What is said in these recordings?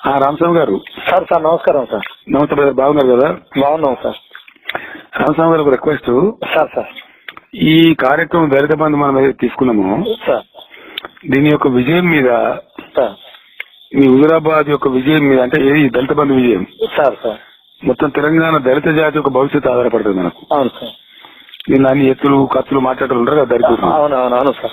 ఆ, రామస్వామి గారు. Sir sir నమస్కారం సార్. నమస్తే బ్రదర్ బాగున్నారు కదా? బాగున్నాం సార్. రామస్వామి గారు ఒక రిక్వెస్ట్. Sir sir. ఈ కార్యక్రమం దళిత బంధు మనం ఏదైతే తీసుకున్నామో సార్. దీని యొక్క విజయం మీద సార్. మీ హుజురాబాద్ యొక్క విజయం మీద అంటే ఏది? దళిత బంధు విజయం. Sir sir. మొత్తం తెలంగాణ దళిత జాతి యొక్క భవిష్యత్తు ఆధారపడుతుంది మనకు. అవును సార్. దీనిలో అన్ని ఎత్తులు ఖర్చులు మాట్లాడుతూ ఉంటారు కదా దళితులు? అవును అవును అవును సార్.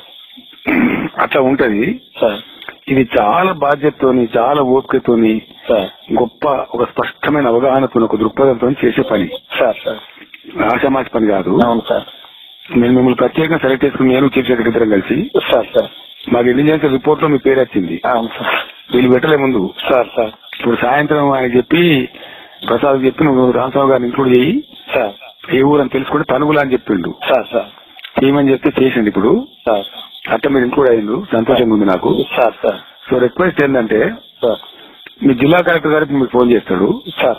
అట్లా ఉంటది. సార్. ఇది చాలా బాధ్యతతోని చాలా ఓపికతోని సార్. గొప్ప ఒక స్పష్టమైన అవగాహనతో ఒక దృక్పథంతో చేసే పని. Sir sir. ఆషామాషి పని కాదు. అవును సార్. నేను మిమ్మల్ని ప్రత్యేకంగా సెలెక్ట్ చేసుకుని నేను చీఫ్ సెక్రటరీ ఇద్దరం కలిసి సార్ సార్. మాకు ఇంటెలిజెన్స్ రిపోర్ట్లో మీ పేరు వచ్చింది. అవును సార్. వీళ్ళు పెట్టలే ముందు. Sir sir. ఇప్పుడు సాయంత్రం ఆయన చెప్పి ప్రసాద్ చెప్పి నువ్వు రామస్వామి గారిని ఇంక్లూడ్ చేయి. సార్. ఏ ఊరు అని తెలుసుకుంటే తనుగులా అని చెప్పిండు. Sir sir. చేయమని చెప్తే చేసిండు ఇప్పుడు? సార్. అట్లా మీరు ఇంక్లూడ్ అయ్యిండు సంతోషంగా ఉంది నాకు. Sir sir. సో రిక్వెస్ట్ ఏంటంటే సార్. మీ జిల్లా కలెక్టర్ గారికి మీకు ఫోన్ చేస్తాడు. సార్.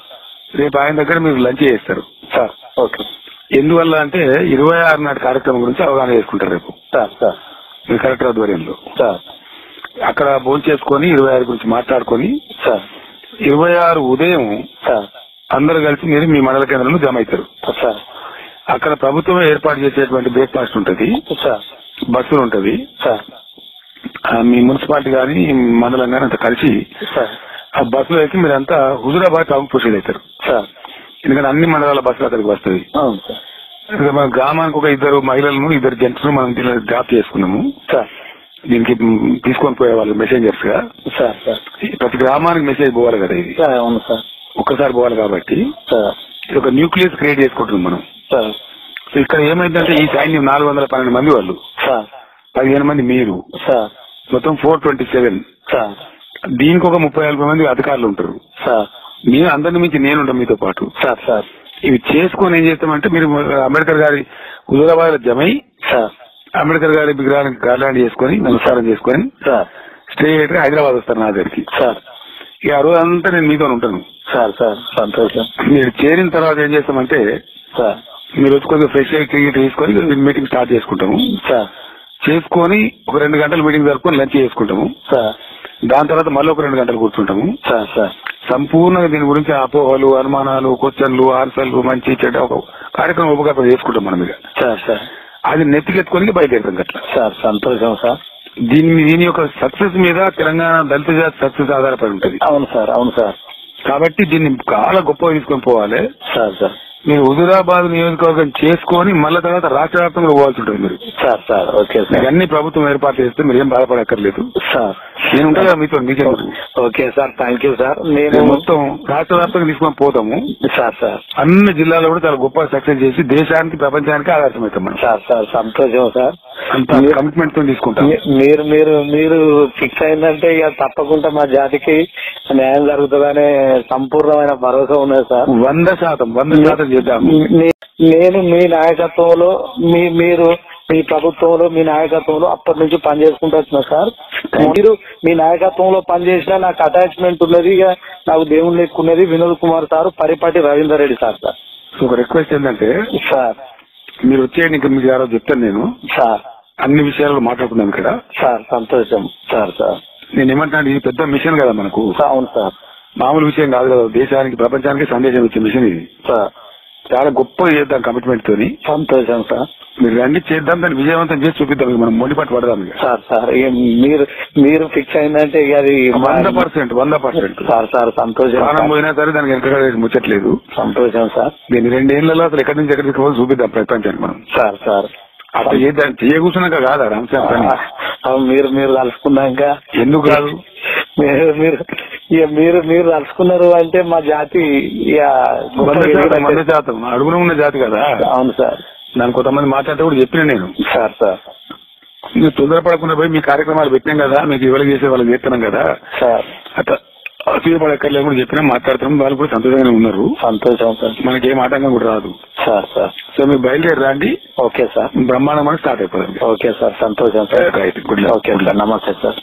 రేపు ఆయన దగ్గర మీరు లంచ్ చేస్తారు సార్ ఓకే. ఎందువల్ల అంటే ఇరవై ఆరు నాటి కార్యక్రమం గురించి అవగాహన చేసుకుంటారు రేపు. Sir sir. మీ కలెక్టర్ ఆధ్వర్యంలో. సార్. అక్కడ భోజనం చేసుకొని ఇరవై ఆరు గురించి మాట్లాడుకొని సార్. ఇరవై ఆరు ఉదయం సార్. అందరు కలిసి మీరు మీ మండల కేంద్రంలో జమ అవుతారు. సార్. అక్కడ ప్రభుత్వం ఏర్పాటు చేసేటువంటి బ్రేక్ఫాస్ట్ ఉంటది. సార్. బస్సులు ఉంటది సార్. ఆ, మీ మున్సిపాలిటీ గాని మండలం గాని అంతా కలిసి సార్. ఆ బస్సులో ఎక్కి మీరంతా హుజురాబాద్ టౌన్ ప్రొసీడ్ అవుతారు. సార్. ఎందుకంటే అన్ని మండలాల బస్సులు అక్కడికి వస్తాయి. అవును సార్. ఇంకా మన గ్రామానికి ఒక ఇద్దరు మహిళలను ఇద్దరు జెంట్స్ మనం డ్రాప్ చేసుకున్నాము. సార్. దీనికి తీసుకొని పోయే వాళ్ళు మెసేంజర్స్గా ప్రతి గ్రామానికి మెసేజ్ పోవాలి కదా ఇది. సార్ అవును సార్. ఒక్కసారి పోవాలి కాబట్టి ఒక న్యూక్లియస్ క్రియేట్ చేసుకుంటున్నాం మనం. సార్. సో ఇక్కడ ఏమైందంటే ఈ సైన్యం నాలుగు వందల పన్నెండు మంది వాళ్ళు. పదిహేను మంది మీరు. మొత్తం ఫోర్ ట్వంటీ సెవెన్. దీనికి ఒక ముప్పై నలభై మంది అధికారులు ఉంటారు. మీరు అందరిని మించి నేను ఉంటాం మీతో పాటు. Sir sir. ఇవి చేసుకొని ఏం చేస్తామంటే మీరు అంబేద్కర్ గారి హుజురాబాద్ జమై సార్. అంబేద్కర్ గారి విగ్రహానికి గార్లాండ్ చేసుకొని నమస్కారం చేసుకొని సార్. స్ట్రేట్గా హైదరాబాద్ వస్తారు నా దగ్గరికి. సార్. ఇక ఆ రోజు అంతా నేను మీతో ఉంటాను. Sir sir. సంతోషం. మీరు చేరిన తర్వాత ఏం చేస్తామంటే సార్. మీరు వచ్చి కొద్దిగా ఫ్రెష్ అయ్యి తీసుకొని మీటింగ్ స్టార్ట్ చేసుకుంటాము. సార్. చేసుకొని ఒక రెండు గంటలు మీటింగ్ జరుపుకొని లంచ్ చేసుకుంటాము. సార్. దాని తర్వాత మళ్ళీ ఒక రెండు గంటలు కూర్చుంటాము. Sir sir. సంపూర్ణంగా దీని గురించి అపోహలు అనుమానాలు క్వశ్చన్లు ఆన్సర్లు మంచి చెడ్డ ఒక కార్యక్రమం ఉపకారం చేసుకుంటాం మనం ఇక. Sir sir. అది నెత్తికెత్తుకొని బయలుదేరుతాం అట్లా సార్ సంతోషం సార్. దీని దీని యొక్క సక్సెస్ మీద తెలంగాణ దళిత జాతి సక్సెస్ ఆధారపడి ఉంటది. అవును సార్ అవును సార్. కాబట్టి దీన్ని చాలా గొప్పగా తీసుకొని పోవాలి. Sir sir. మీరు హుజురాబాద్ నియోజకవర్గం చేసుకొని మళ్ళీ తర్వాత రాష్ట్ర వ్యాప్తంగా పోవాల్సి ఉంటుంది మీరు. Sir sir okay sir. అన్ని ప్రభుత్వం ఏర్పాటు చేస్తే మీరు ఏం బాధపడక్కర్లేదు. సార్. నేను ఉంటా కదా మీతో మీకే okay sir. Thank you sir. నేను మొత్తం రాష్ట్ర వ్యాప్తంగా తీసుకొని పోతాము. Sir sir. అన్ని జిల్లాలో కూడా చాలా గొప్ప సక్సెస్ చేసి దేశానికి ప్రపంచానికి ఆదర్శమవుతాం సార్ సార్. సంతోషం సార్. అంత కమిట్మెంట్తో తీసుకుంటాం. మీరు మీరు మీరు ఫిక్స్ అయిందంటే ఇక తప్పకుండా మా జాతికి న్యాయం జరుగుతుందనే సంపూర్ణమైన భరోసా ఉన్నది సార్. వంద శాతం వంద శాతం చేద్దాం నేను మీ నాయకత్వంలో మీ మీరు మీ ప్రభుత్వంలో మీ నాయకత్వంలో అప్పటి నుంచి పనిచేసుకుంటూ వచ్చిన సార్. మీరు మీ నాయకత్వంలో పనిచేసినా నాకు అటాచ్మెంట్ ఉన్నది ఇక నాకు దేవుని లెక్క ఉన్నది వినోద్ కుమార్ సార్ పరిపాటి రవీందర్ రెడ్డి సార్ సార్. ఒక రిక్వెస్ట్ ఏంటంటే సార్. మీరు వచ్చేయండి ఇంకా మీకు ఎవరో చెప్తాను నేను. సార్. అన్ని విషయాలు మాట్లాడుకున్నాం ఇక్కడ. సార్ సంతోషం. Sir sir. నేను ఏమంటున్నాను ఇది పెద్ద మిషన్ కదా మనకు. అవును సార్. మామూలు విషయం కాదు కదా దేశానికి ప్రపంచానికి సందేశం ఇచ్చే మిషన్ ఇది. సార్. చాలా గొప్ప చేద్దాం కమిట్మెంట్ తోని. సంతోషం సార్. మీరు రండి చేద్దాం దాన్ని విజయవంతం చేసి చూపిద్దాం ఇక మనం మొండిపట్టు పడదాం ఇక. సార్ సార్ ఇక మీరు మీరు ఫిక్స్ అయిందంటే ఇక అది వంద పర్సెంట్ వంద పర్సెంట్. సార్ సార్ సంతోషం ప్రాణం. పోయినా సరే దానికి వెనక ముచ్చట్లేదు. సంతోషం సార్. దీన్ని రెండేళ్ళలో అసలు ఎక్కడి నుంచి ఎక్కడికి తీసుకోవాలి చూపిద్దాం ప్రపంచానికి మనం. Sir sir. అట్లా చేద్దాం చేయకూర్చున్నాక కాదా రామశాస్త్ర మీరు మీరు కలుసుకున్నాక ఎందుకు కాదు మీరు మీరు ఇక మీరు మీరు కలుసుకున్నారు అంటే మా జాతి శాతం అడుగున ఉన్న జాతి కదా? అవును సార్. దాని కొంతమంది మాట్లాడితే కూడా చెప్పిన నేను. Sir sir. మీరు తొందరపడకుండా పోయి మీ కార్యక్రమాలు పెట్టినాం కదా మీకు ఎవరికి చేసే వాళ్ళకి చేస్తున్నాం కదా? సార్. అట్లా అసూయపడక్కర్లేదు కూడా చెప్పినా మాట్లాడుతున్నాం వాళ్ళు కూడా సంతోషంగానే ఉన్నారు. సంతోషం సార్. మనకి ఏం ఆటంకం కూడా రాదు. Sir sir. సో మీరు బయలుదేరి రండి. Okay sir. బ్రహ్మాండం స్టార్ట్ అయిపోతుంది. Okay sir. సంతోషం sir. Right good okay sir. నమస్తే సార్.